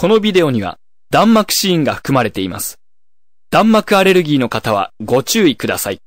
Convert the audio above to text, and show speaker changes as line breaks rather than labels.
このビデオには弾幕シーンが含まれています。弾幕アレルギーの方はご注意ください。